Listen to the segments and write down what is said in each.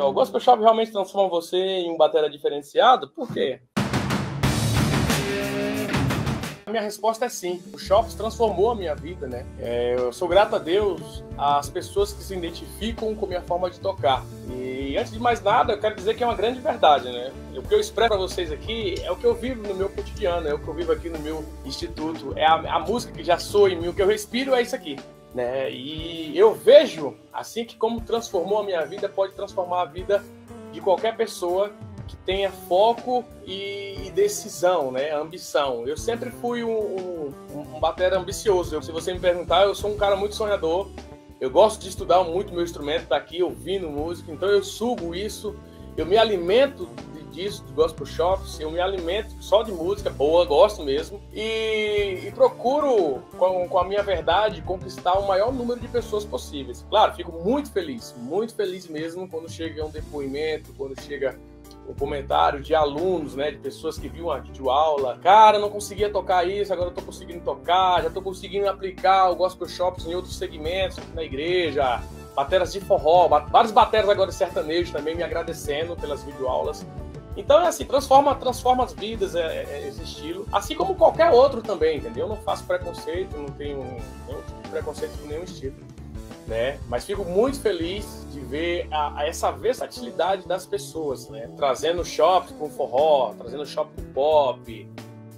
O Gospel Shop realmente transforma você em um batera diferenciado? Por quê? A minha resposta é sim. O Shops transformou a minha vida, né? É, eu sou grato a Deus, às pessoas que se identificam com a minha forma de tocar. E antes de mais nada, eu quero dizer que é uma grande verdade, né? O que eu expresso para vocês aqui é o que eu vivo no meu cotidiano, é o que eu vivo aqui no meu instituto, é a, a música que já soa em mim, o que eu respiro é isso aqui. Né? E eu vejo assim que como transformou a minha vida pode transformar a vida de qualquer pessoa que tenha foco e, decisão, né? Ambição. Eu sempre fui um, um, um batera ambicioso. Se você me perguntar, eu sou um cara muito sonhador. Eu gosto de estudar muito meu instrumento, tá aqui ouvindo música, então eu sugo isso, eu me alimento disso, do gospel shops, eu me alimento só de música boa, gosto mesmo, e, e procuro, com, com, a minha verdade, conquistar o maior número de pessoas possíveis. Claro, fico muito feliz, muito feliz mesmo quando chega um depoimento, quando chega um comentário de alunos, né, de pessoas que viram a videoaula. Cara, não conseguia tocar isso, agora eu tô conseguindo tocar, já tô conseguindo aplicar o gospel shops em outros segmentos, na igreja, bateras de forró, vários bateras agora de sertanejo também me agradecendo pelas videoaulas. Então é assim, transforma, transforma as vidas é, é, é, esse estilo, assim como qualquer outro também, entendeu? Eu não faço preconceito, não tenho nenhum tipo de preconceito com nenhum estilo. Né? Mas fico muito feliz de ver a, a essa versatilidade das pessoas, né? Trazendo shopping com forró, trazendo shopping com pop,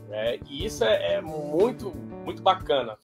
né? E isso é, é muito, muito bacana.